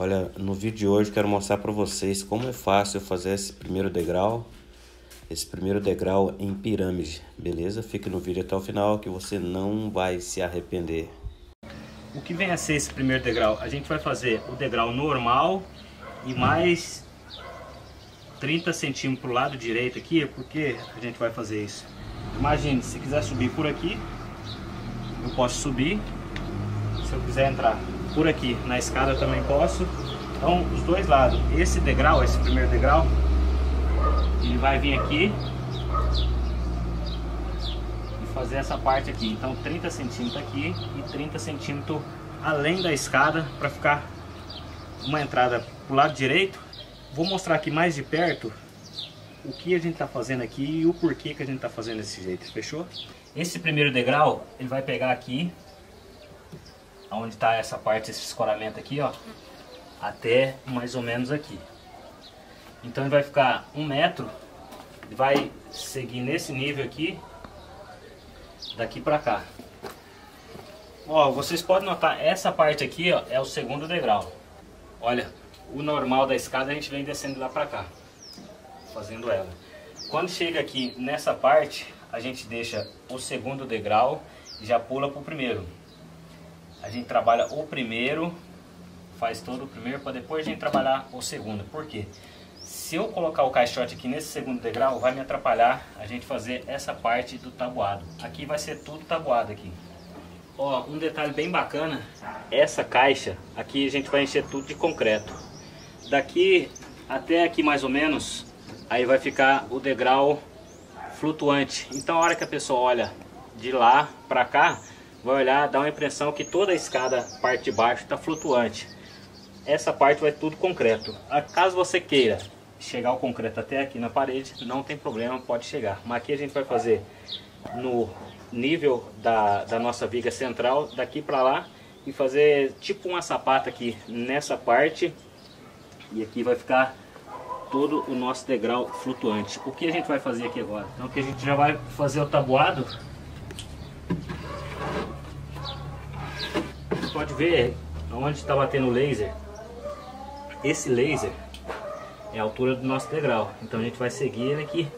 Olha, no vídeo de hoje quero mostrar para vocês como é fácil fazer esse primeiro degrau, esse primeiro degrau em pirâmide, beleza? Fique no vídeo até o final que você não vai se arrepender. O que vem a ser esse primeiro degrau? A gente vai fazer o degrau normal e mais 30 centímetros para o lado direito aqui, porque a gente vai fazer isso. Imagine, se quiser subir por aqui, eu posso subir. Se eu quiser entrar por aqui na escada também posso. Então, os dois lados. Esse degrau, esse primeiro degrau, ele vai vir aqui e fazer essa parte aqui. Então, 30 centímetros aqui e 30 centímetros além da escada para ficar uma entrada pro lado direito. Vou mostrar aqui mais de perto o que a gente está fazendo aqui e o porquê que a gente está fazendo desse jeito, fechou? Esse primeiro degrau, ele vai pegar aqui onde está essa parte, esse escoramento aqui, ó, até mais ou menos aqui. Então ele vai ficar um metro, vai seguir nesse nível aqui, daqui para cá. Ó, vocês podem notar, essa parte aqui, ó, é o segundo degrau. Olha, o normal da escada a gente vem descendo lá para cá, fazendo ela. Quando chega aqui nessa parte, a gente deixa o segundo degrau e já pula para o primeiro a gente trabalha o primeiro, faz todo o primeiro para depois a gente trabalhar o segundo. Por quê? Se eu colocar o caixote aqui nesse segundo degrau, vai me atrapalhar a gente fazer essa parte do tabuado. Aqui vai ser tudo tabuado aqui. Ó, um detalhe bem bacana, essa caixa, aqui a gente vai encher tudo de concreto. Daqui até aqui mais ou menos, aí vai ficar o degrau flutuante. Então a hora que a pessoa olha de lá para cá, vai olhar, dá uma impressão que toda a escada, parte de baixo, está flutuante. Essa parte vai tudo concreto. Ah, caso você queira chegar o concreto até aqui na parede, não tem problema, pode chegar. Mas aqui a gente vai fazer no nível da, da nossa viga central, daqui para lá, e fazer tipo uma sapata aqui nessa parte. E aqui vai ficar todo o nosso degrau flutuante. O que a gente vai fazer aqui agora? Então aqui a gente já vai fazer o tabuado pode ver onde está batendo o laser. Esse laser é a altura do nosso degrau. Então a gente vai seguir ele aqui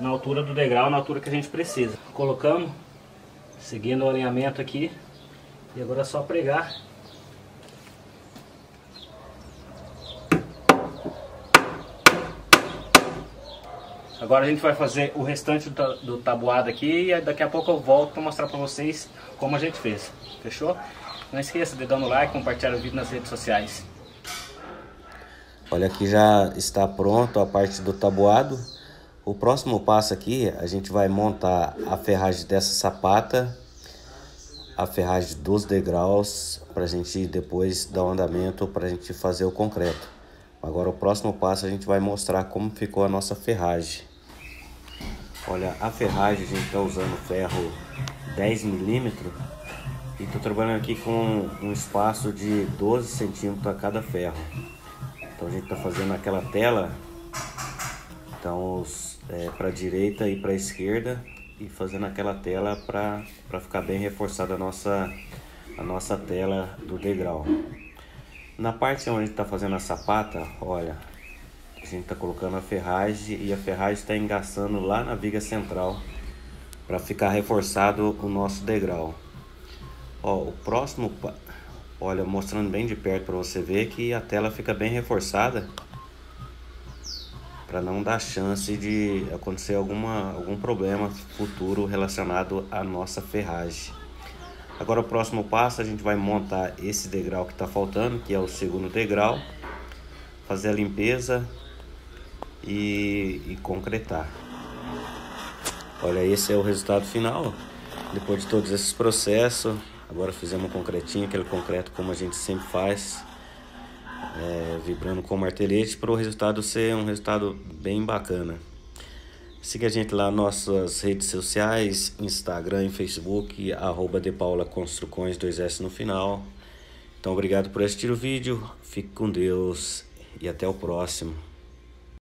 na altura do degrau, na altura que a gente precisa. Colocamos, seguindo o alinhamento aqui. E agora é só pregar. Agora a gente vai fazer o restante do tabuado aqui e daqui a pouco eu volto para mostrar para vocês como a gente fez. Fechou? Não esqueça de dar um like, compartilhar o vídeo nas redes sociais. Olha aqui já está pronto a parte do tabuado. O próximo passo aqui, a gente vai montar a ferragem dessa sapata, a ferragem dos degraus, para a gente depois dar um andamento para a gente fazer o concreto. Agora o próximo passo a gente vai mostrar como ficou a nossa ferragem. Olha, a ferragem a gente está usando ferro 10 milímetros estou trabalhando aqui com um espaço de 12 centímetros a cada ferro. Então a gente está fazendo aquela tela, então é, para a direita e para a esquerda e fazendo aquela tela para ficar bem reforçada a nossa, a nossa tela do degrau. Na parte onde está fazendo a sapata, olha, a gente está colocando a ferragem e a ferragem está engaçando lá na viga central para ficar reforçado o nosso degrau. Ó, o próximo, olha, mostrando bem de perto para você ver que a tela fica bem reforçada para não dar chance de acontecer alguma, algum problema futuro relacionado à nossa ferragem. Agora o próximo passo a gente vai montar esse degrau que está faltando, que é o segundo degrau, fazer a limpeza e, e concretar. Olha, esse é o resultado final. Depois de todos esses processos, Agora fizemos um concretinho, aquele concreto como a gente sempre faz, é, vibrando com martelete para o resultado ser um resultado bem bacana. Siga a gente lá nas nossas redes sociais, Instagram e Facebook, arroba de Paula Construções 2S no final. Então obrigado por assistir o vídeo, fique com Deus e até o próximo.